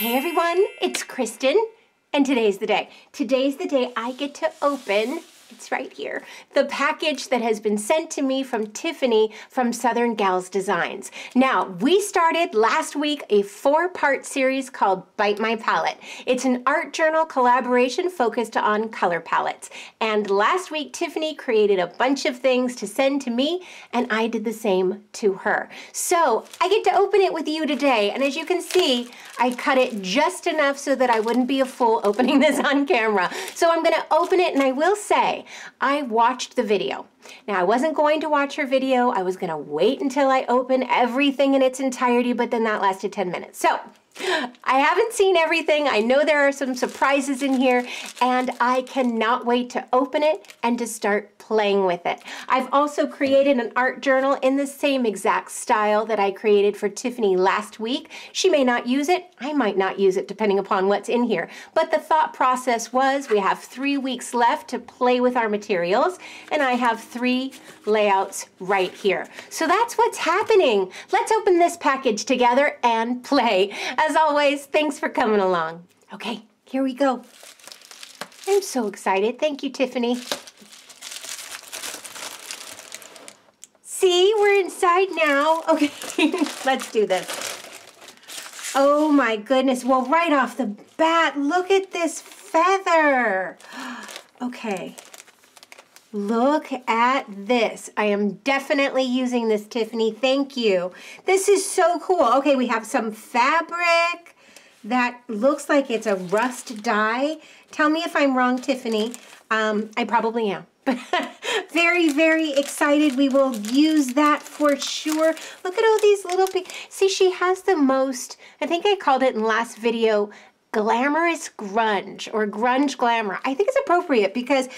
Hey everyone, it's Kristin, and today's the day. Today's the day I get to open it's right here. The package that has been sent to me from Tiffany from Southern Gals Designs. Now, we started last week a four-part series called Bite My Palette. It's an art journal collaboration focused on color palettes. And last week, Tiffany created a bunch of things to send to me, and I did the same to her. So I get to open it with you today. And as you can see, I cut it just enough so that I wouldn't be a fool opening this on camera. So I'm gonna open it and I will say, I watched the video. Now, I wasn't going to watch her video. I was going to wait until I open everything in its entirety, but then that lasted 10 minutes. So I haven't seen everything. I know there are some surprises in here, and I cannot wait to open it and to start playing with it. I've also created an art journal in the same exact style that I created for Tiffany last week. She may not use it. I might not use it depending upon what's in here. But the thought process was we have three weeks left to play with our materials, and I have three layouts right here. So that's what's happening. Let's open this package together and play. As always, thanks for coming along. Okay, here we go. I'm so excited. Thank you, Tiffany. See, we're inside now. Okay, let's do this. Oh my goodness. Well, right off the bat, look at this feather. Okay. Look at this. I am definitely using this, Tiffany. Thank you. This is so cool. Okay, we have some fabric that looks like it's a rust dye. Tell me if I'm wrong, Tiffany. Um, I probably am. very, very excited. We will use that for sure. Look at all these little, see, she has the most, I think I called it in last video, glamorous grunge or grunge glamour. I think it's appropriate because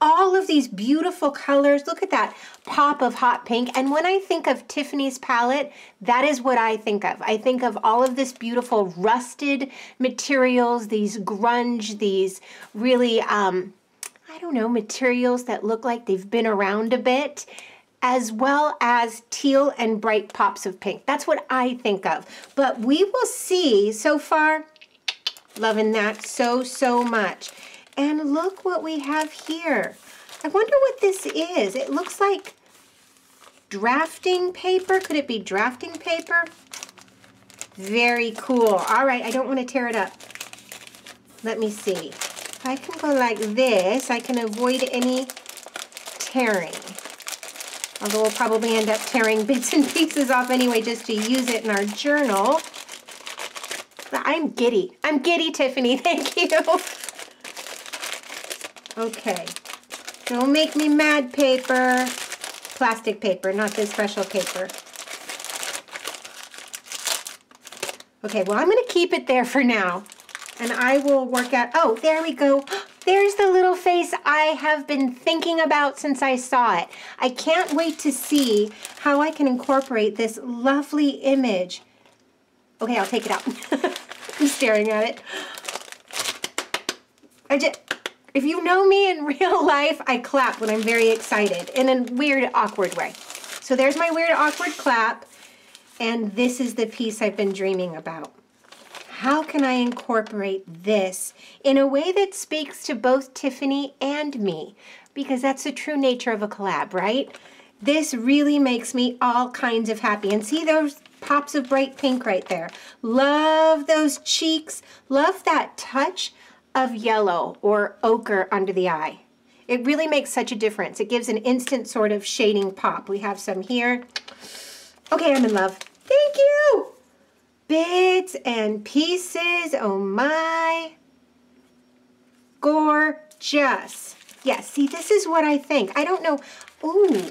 all of these beautiful colors. Look at that pop of hot pink. And when I think of Tiffany's palette, that is what I think of. I think of all of this beautiful rusted materials, these grunge, these really, um, I don't know, materials that look like they've been around a bit as well as teal and bright pops of pink. That's what I think of. But we will see so far, loving that so, so much. And look what we have here. I wonder what this is. It looks like drafting paper. Could it be drafting paper? Very cool. All right, I don't want to tear it up. Let me see. If I can go like this, I can avoid any tearing. Although we'll probably end up tearing bits and pieces off anyway just to use it in our journal. I'm giddy. I'm giddy, Tiffany. Thank you. Okay. Don't make me mad, paper. Plastic paper, not this special paper. Okay, well, I'm going to keep it there for now. And I will work out... Oh, there we go. There's the little face I have been thinking about since I saw it. I can't wait to see how I can incorporate this lovely image. Okay, I'll take it out. I'm staring at it. I just... If you know me in real life, I clap when I'm very excited in a weird, awkward way. So there's my weird, awkward clap, and this is the piece I've been dreaming about. How can I incorporate this in a way that speaks to both Tiffany and me? Because that's the true nature of a collab, right? This really makes me all kinds of happy. And see those pops of bright pink right there. Love those cheeks. Love that touch of yellow or ochre under the eye. It really makes such a difference. It gives an instant sort of shading pop. We have some here. Okay, I'm in love. Thank you. Bits and pieces. Oh my. Gorgeous. Yes, see, this is what I think. I don't know. Ooh,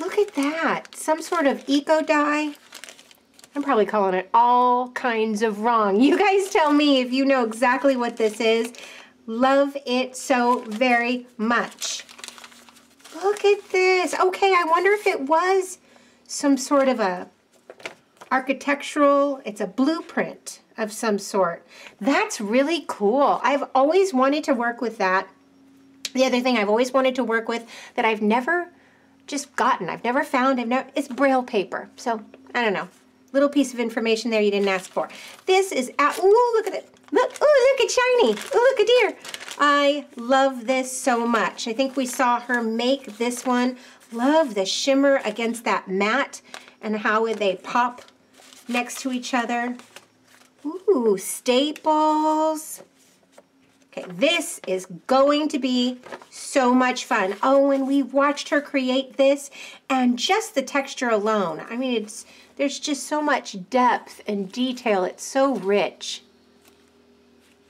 look at that. Some sort of eco dye. I'm probably calling it all kinds of wrong. You guys tell me if you know exactly what this is. Love it so very much. Look at this. Okay, I wonder if it was some sort of a architectural, it's a blueprint of some sort. That's really cool. I've always wanted to work with that. The other thing I've always wanted to work with that I've never just gotten, I've never found, I've never, it's braille paper. So, I don't know. Little piece of information there you didn't ask for. This is, at, ooh, look at it. Look, ooh, look, it's shiny. Ooh, look, a deer. I love this so much. I think we saw her make this one. Love the shimmer against that matte and how would they pop next to each other. Ooh, staples. Okay, this is going to be so much fun. Oh, and we watched her create this and just the texture alone. I mean, it's there's just so much depth and detail. It's so rich.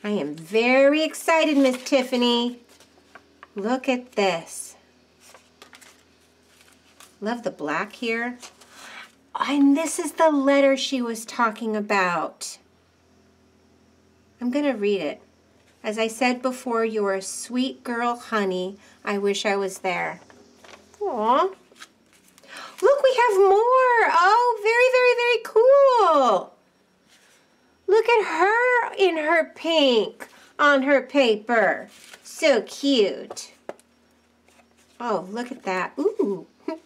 I am very excited, Miss Tiffany. Look at this. Love the black here. And this is the letter she was talking about. I'm going to read it. As I said before, you're a sweet girl, honey. I wish I was there. Aww. Look, we have more. Oh, very, very, very cool. Look at her in her pink on her paper. So cute. Oh, look at that. Ooh.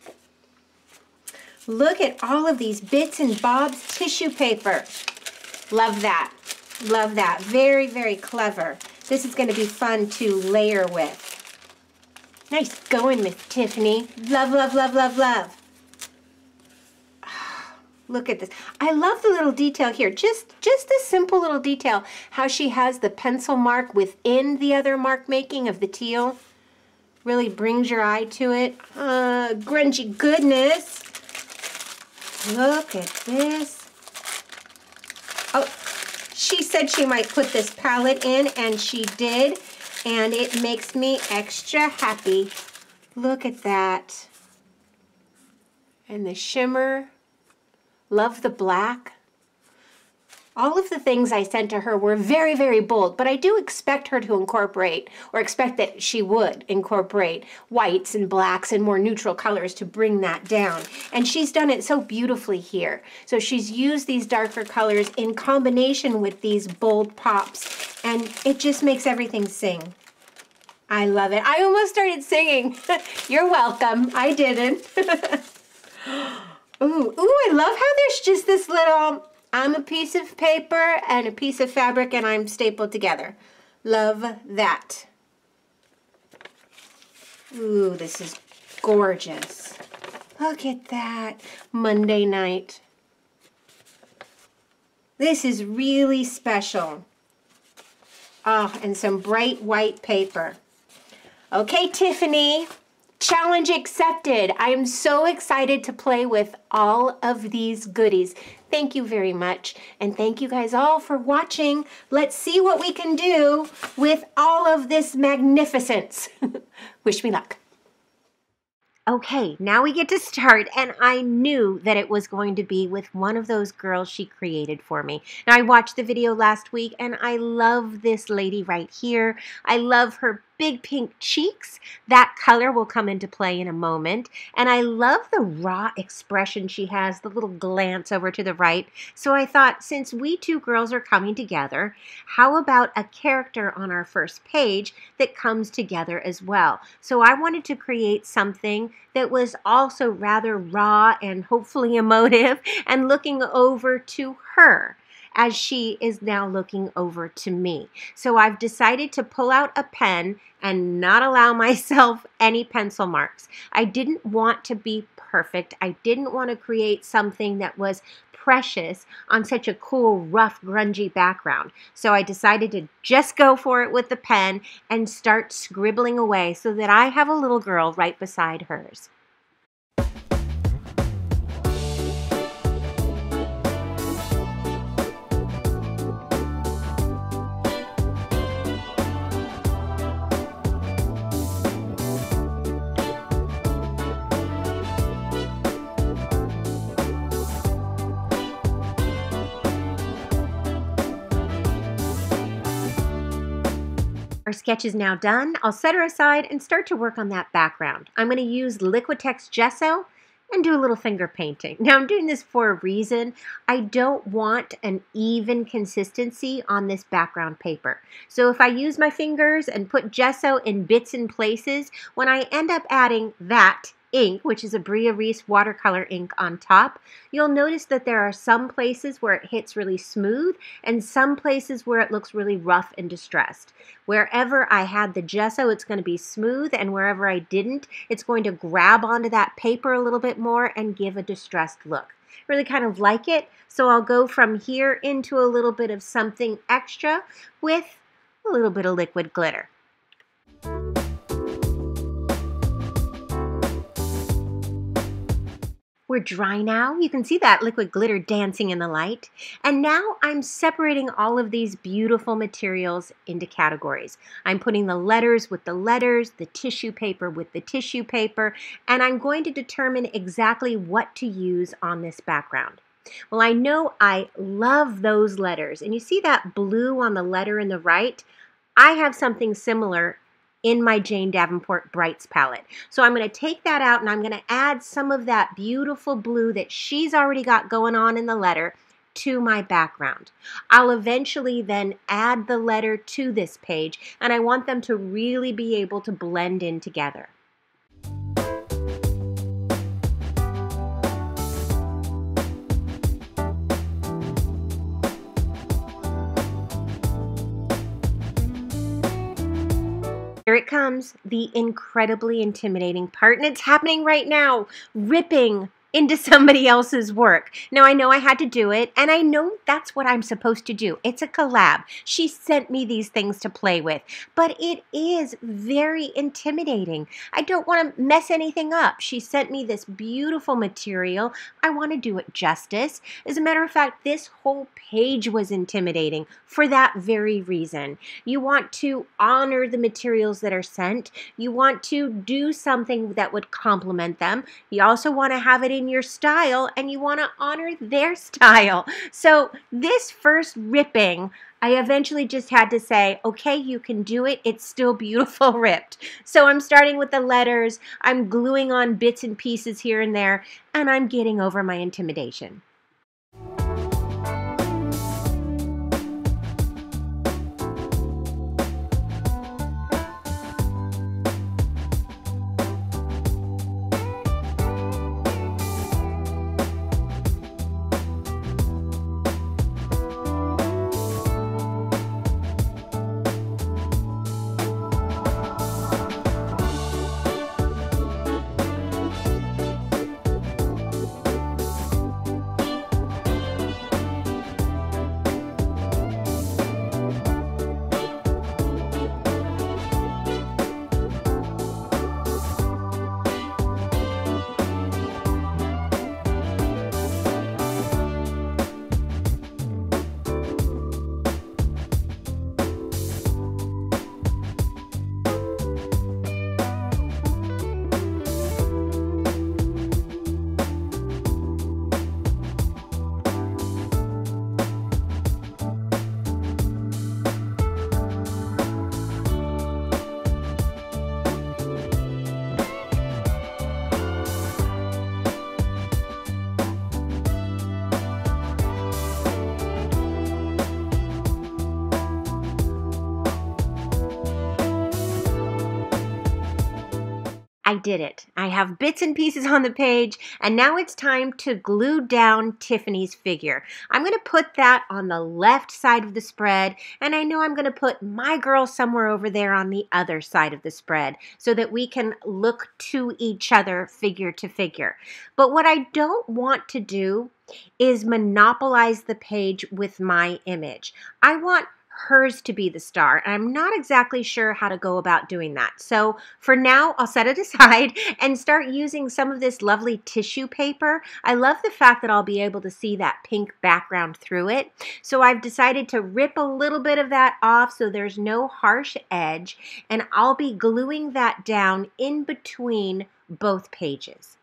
look at all of these bits and bobs tissue paper. Love that. Love that. Very, very clever. This is going to be fun to layer with. Nice going, Miss Tiffany. Love, love, love, love, love. Look at this. I love the little detail here. Just, just this simple little detail. How she has the pencil mark within the other mark making of the teal. Really brings your eye to it. Uh, grungy goodness. Look at this. Oh, she said she might put this palette in, and she did. And it makes me extra happy. Look at that. And the shimmer love the black. All of the things I sent to her were very, very bold, but I do expect her to incorporate, or expect that she would incorporate whites and blacks and more neutral colors to bring that down. And she's done it so beautifully here. So she's used these darker colors in combination with these bold pops, and it just makes everything sing. I love it. I almost started singing. You're welcome. I didn't. Ooh, ooh, I love how there's just this little, I'm a piece of paper and a piece of fabric and I'm stapled together. Love that. Ooh, this is gorgeous. Look at that. Monday night. This is really special. Oh, and some bright white paper. Okay, Tiffany, Challenge accepted. I am so excited to play with all of these goodies. Thank you very much. And thank you guys all for watching. Let's see what we can do with all of this magnificence. Wish me luck. Okay, now we get to start, and I knew that it was going to be with one of those girls she created for me. Now, I watched the video last week, and I love this lady right here. I love her big pink cheeks. That color will come into play in a moment. And I love the raw expression she has, the little glance over to the right. So I thought, since we two girls are coming together, how about a character on our first page that comes together as well? So I wanted to create something that was also rather raw and hopefully emotive and looking over to her as she is now looking over to me. So I've decided to pull out a pen and not allow myself any pencil marks. I didn't want to be perfect. I didn't want to create something that was precious on such a cool, rough, grungy background. So I decided to just go for it with the pen and start scribbling away so that I have a little girl right beside hers. Sketch is now done. I'll set her aside and start to work on that background. I'm going to use Liquitex gesso and do a little finger painting. Now I'm doing this for a reason. I don't want an even consistency on this background paper. So if I use my fingers and put gesso in bits and places, when I end up adding that ink, which is a Brea Reese watercolor ink on top, you'll notice that there are some places where it hits really smooth and some places where it looks really rough and distressed. Wherever I had the gesso, it's going to be smooth, and wherever I didn't, it's going to grab onto that paper a little bit more and give a distressed look. Really kind of like it, so I'll go from here into a little bit of something extra with a little bit of liquid glitter. We're dry now. You can see that liquid glitter dancing in the light. And now I'm separating all of these beautiful materials into categories. I'm putting the letters with the letters, the tissue paper with the tissue paper, and I'm going to determine exactly what to use on this background. Well, I know I love those letters. And you see that blue on the letter in the right? I have something similar in my Jane Davenport Brights palette. So I'm going to take that out and I'm going to add some of that beautiful blue that she's already got going on in the letter to my background. I'll eventually then add the letter to this page and I want them to really be able to blend in together. Comes, the incredibly intimidating part, and it's happening right now. Ripping into somebody else's work. Now, I know I had to do it, and I know that's what I'm supposed to do. It's a collab. She sent me these things to play with, but it is very intimidating. I don't want to mess anything up. She sent me this beautiful material. I want to do it justice. As a matter of fact, this whole page was intimidating for that very reason. You want to honor the materials that are sent. You want to do something that would complement them. You also want to have it in in your style and you want to honor their style. So this first ripping, I eventually just had to say, okay, you can do it. It's still beautiful ripped. So I'm starting with the letters. I'm gluing on bits and pieces here and there, and I'm getting over my intimidation. I did it. I have bits and pieces on the page, and now it's time to glue down Tiffany's figure. I'm going to put that on the left side of the spread, and I know I'm going to put my girl somewhere over there on the other side of the spread so that we can look to each other figure to figure. But what I don't want to do is monopolize the page with my image. I want hers to be the star. And I'm not exactly sure how to go about doing that. So for now, I'll set it aside and start using some of this lovely tissue paper. I love the fact that I'll be able to see that pink background through it. So I've decided to rip a little bit of that off so there's no harsh edge. And I'll be gluing that down in between both pages.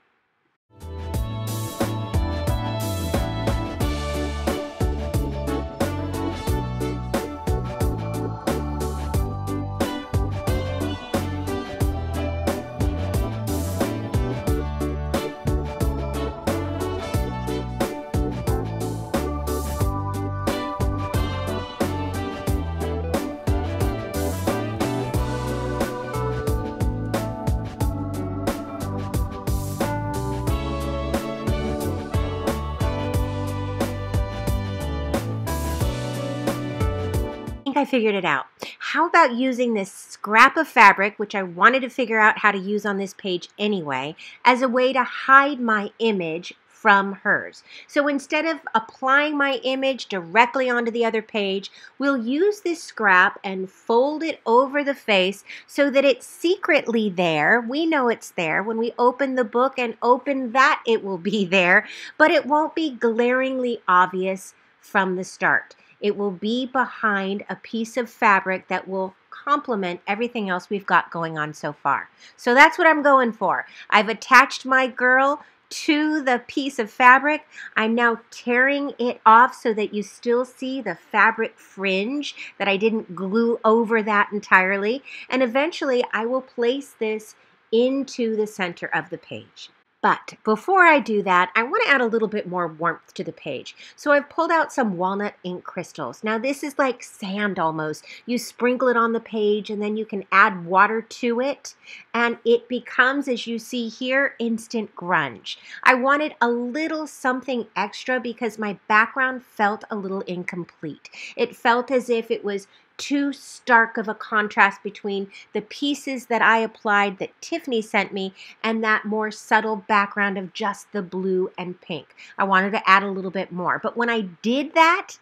I figured it out. How about using this scrap of fabric, which I wanted to figure out how to use on this page anyway, as a way to hide my image from hers. So instead of applying my image directly onto the other page, we'll use this scrap and fold it over the face so that it's secretly there. We know it's there. When we open the book and open that, it will be there, but it won't be glaringly obvious from the start. It will be behind a piece of fabric that will complement everything else we've got going on so far. So that's what I'm going for. I've attached my girl to the piece of fabric. I'm now tearing it off so that you still see the fabric fringe that I didn't glue over that entirely. And eventually I will place this into the center of the page. But before I do that, I want to add a little bit more warmth to the page. So I've pulled out some walnut ink crystals. Now this is like sand almost. You sprinkle it on the page and then you can add water to it and it becomes, as you see here, instant grunge. I wanted a little something extra because my background felt a little incomplete. It felt as if it was too stark of a contrast between the pieces that I applied that Tiffany sent me and that more subtle background of just the blue and pink. I wanted to add a little bit more. But when I did that,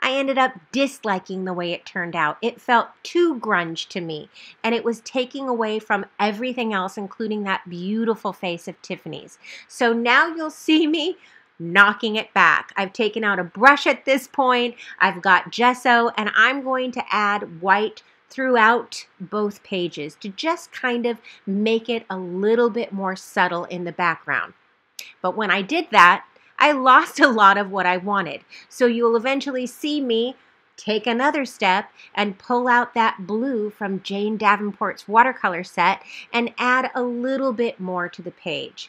I ended up disliking the way it turned out. It felt too grunge to me, and it was taking away from everything else, including that beautiful face of Tiffany's. So now you'll see me knocking it back. I've taken out a brush at this point. I've got gesso and I'm going to add white throughout both pages to just kind of make it a little bit more subtle in the background. But when I did that, I lost a lot of what I wanted. So you'll eventually see me take another step and pull out that blue from Jane Davenport's watercolor set and add a little bit more to the page.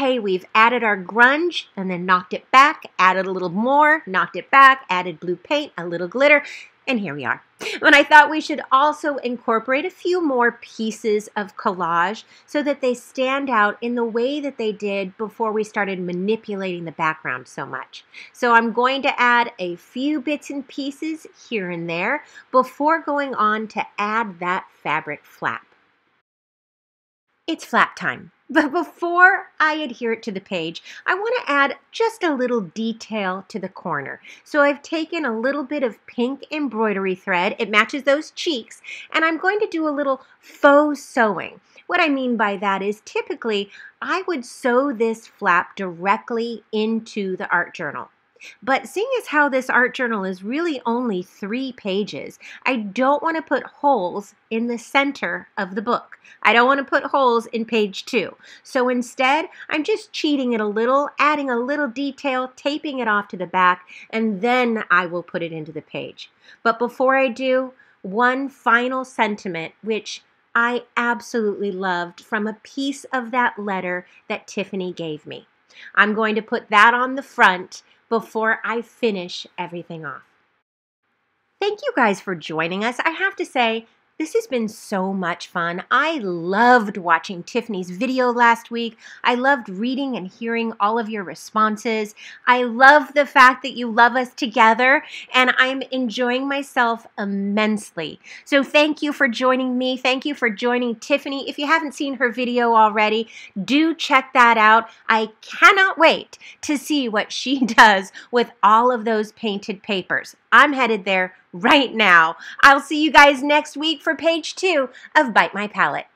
Okay, we've added our grunge and then knocked it back, added a little more, knocked it back, added blue paint, a little glitter, and here we are. And I thought we should also incorporate a few more pieces of collage so that they stand out in the way that they did before we started manipulating the background so much. So I'm going to add a few bits and pieces here and there before going on to add that fabric flap. It's flap time. But before I adhere it to the page, I want to add just a little detail to the corner. So I've taken a little bit of pink embroidery thread, it matches those cheeks, and I'm going to do a little faux sewing. What I mean by that is typically I would sew this flap directly into the art journal. But seeing as how this art journal is really only three pages, I don't want to put holes in the center of the book. I don't want to put holes in page two. So instead, I'm just cheating it a little, adding a little detail, taping it off to the back, and then I will put it into the page. But before I do, one final sentiment, which I absolutely loved from a piece of that letter that Tiffany gave me. I'm going to put that on the front before I finish everything off. Thank you guys for joining us. I have to say, this has been so much fun. I loved watching Tiffany's video last week. I loved reading and hearing all of your responses. I love the fact that you love us together, and I'm enjoying myself immensely. So thank you for joining me. Thank you for joining Tiffany. If you haven't seen her video already, do check that out. I cannot wait to see what she does with all of those painted papers. I'm headed there right now. I'll see you guys next week for page two of Bite My Palette.